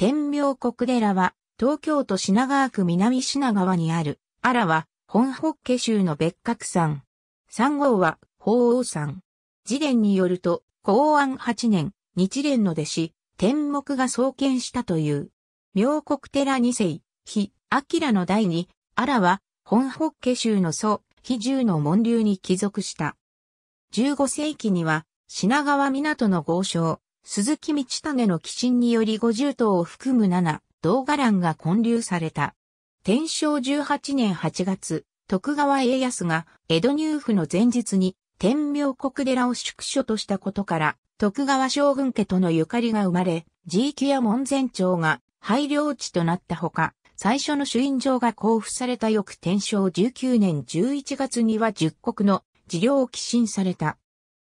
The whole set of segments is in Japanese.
天明国寺は、東京都品川区南品川にある、あらは、本北家州の別格山。三号は、法王山。自伝によると、公安八年、日蓮の弟子、天目が創建したという。明国寺二世、非、明の代に、あらは、本北家州の祖、非十の門流に帰属した。15世紀には、品川港の豪商、鈴木道種の寄進により50頭を含む7、動画欄が建立された。天正18年8月、徳川家康が江戸入府の前日に天明国寺を宿所としたことから、徳川将軍家とのゆかりが生まれ、寺域や門前町が廃領地となったほか、最初の主印状が交付された翌天正19年11月には十国の事業を寄進された。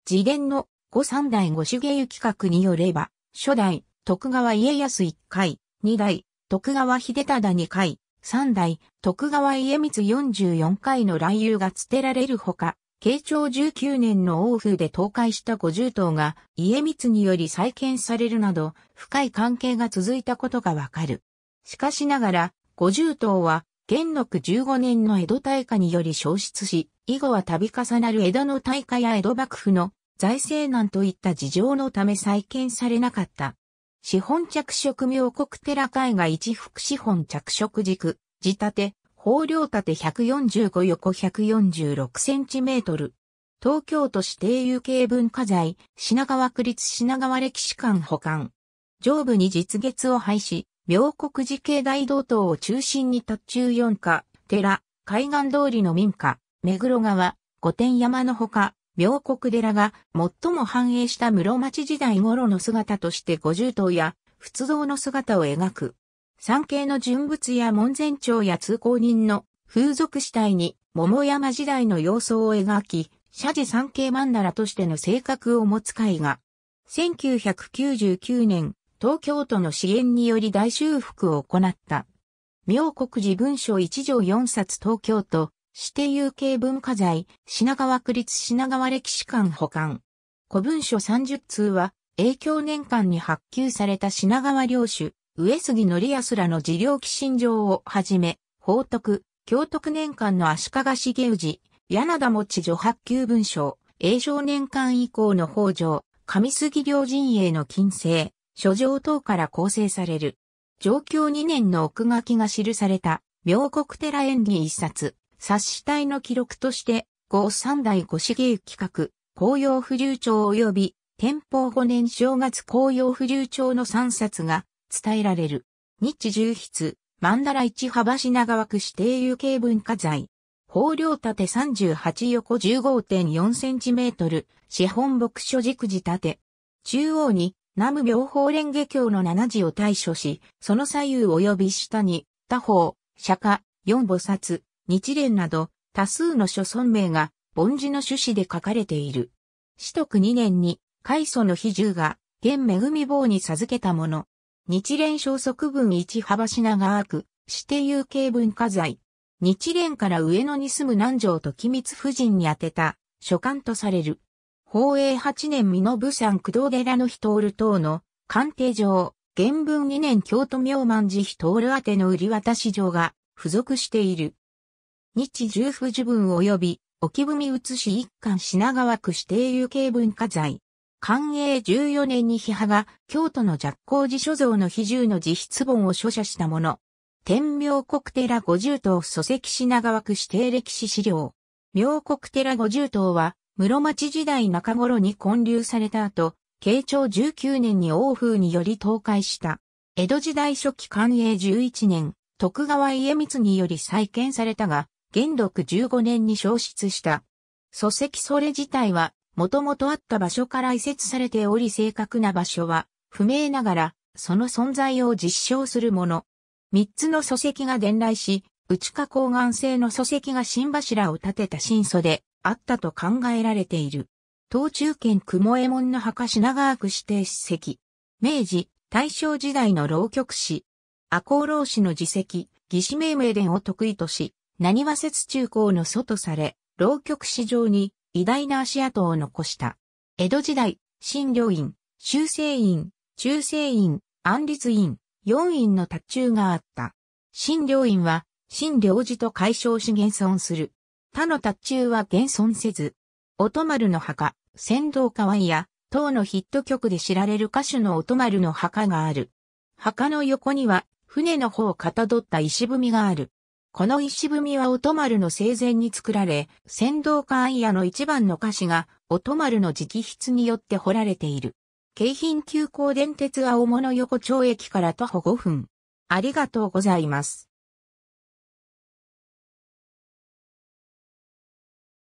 自伝の五三代五手芸企画によれば、初代徳川家康一回、二代徳川秀忠二回、三代徳川家光44回の来遊が捨てられるほか、慶長19年の王府で倒壊した五十頭が家光により再建されるなど深い関係が続いたことがわかる。しかしながら五十頭は、元禄15年の江戸大火により消失し、以後は度重なる江戸の大火や江戸幕府の財政難といった事情のため再建されなかった。資本着色明国寺海が一副資本着色軸、地立て、法領立て145横146センチメートル。東京都指定有形文化財、品川区立品川歴史館保管。上部に実月を配し、妙国寺境大道東を中心に達中四家、寺、海岸通りの民家、目黒川、御殿山のほか、妙国寺が最も繁栄した室町時代頃の姿として五重塔や仏像の姿を描く。山系の人物や門前町や通行人の風俗死体に桃山時代の様相を描き、社寺山系曼荼羅としての性格を持つ絵画。1999年、東京都の支援により大修復を行った。妙国寺文書一条四冊東京都、指定有形文化財、品川区立品川歴史館保管。古文書三十通は、永享年間に発給された品川領主、上杉則康らの事業寄進状をはじめ、法徳、京徳年間の足利重氏、柳田持女発給文書、永正年間以降の法上、上杉領陣営の金星、書状等から構成される。上京2年の奥書きが記された、妙国寺演技一冊、冊子体の記録として、五三代五重企画、紅葉不流帳及び、天保五年正月紅葉不流帳の3冊が伝えられる。日重筆、曼荼羅一幅品川区指定有形文化財。法領縦38横15.4センチメートル、資本牧所軸地縦。中央に南無妙法蓮華経の七字を対処し、その左右及び下に、他方、釈迦、四菩薩、日蓮など、多数の諸尊名が、凡字の趣旨で書かれている。四徳二年に、開祖の比重が、現恵み棒に授けたもの。日蓮消息文一幅品川区、指定有形文化財。日蓮から上野に住む南條時光夫人に宛てた、書簡とされる。宝永八年美濃部山工藤寺の人おる等の鑑定状、原文二年京都明万寺人おる宛ての売り渡し状が付属している。日重不受文及び沖文写し一貫品川区指定有形文化財。寛永14年に批派が京都の若光寺所蔵の比重の自筆本を書写したもの。天明国寺五十島祖石品川区指定歴史資料。明国寺五十島は室町時代中頃に建立された後、慶長19年に王風により倒壊した。江戸時代初期寛永11年、徳川家光により再建されたが、元禄15年に消失した。礎石それ自体は、もともとあった場所から移設されており正確な場所は、不明ながら、その存在を実証するもの。三つの礎石が伝来し、内花崗岩製の礎石が新柱を立てた新祖で、あったと考えられている。東中県雲右衛門の墓品川区指定史跡。明治、大正時代の浪曲史。赤穂浪士の自責、義士命名伝を得意とし、何和節中高の祖とされ、浪曲史上に偉大な足跡を残した。江戸時代、新良院、修正院、中世院、安立院、四院の達中があった。新良院は、新良寺と解消し現存する。他の達中は現存せず。音丸の墓、仙道河合や、当のヒット曲で知られる歌手の音丸の墓がある。墓の横には、船の方をかたどった石踏みがある。この石踏みは音丸の生前に作られ、先導館屋の一番の歌詞が、音丸の直筆によって彫られている。京浜急行電鉄青物横丁駅から徒歩5分。ありがとうございます。